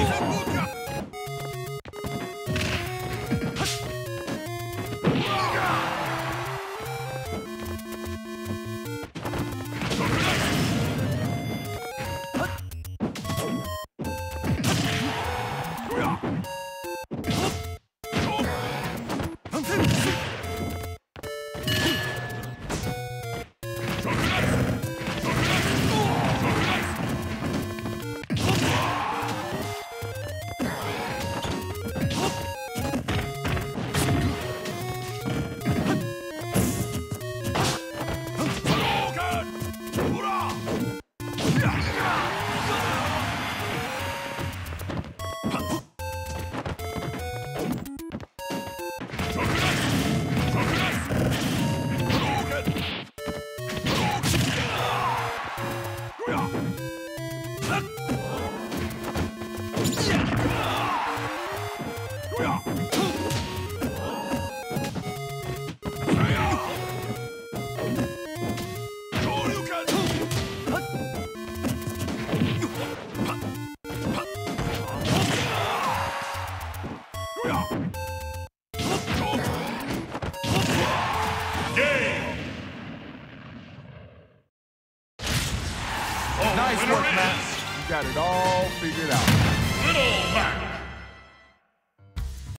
Game! Nice work, Matt. You got it all figured out. Little Mac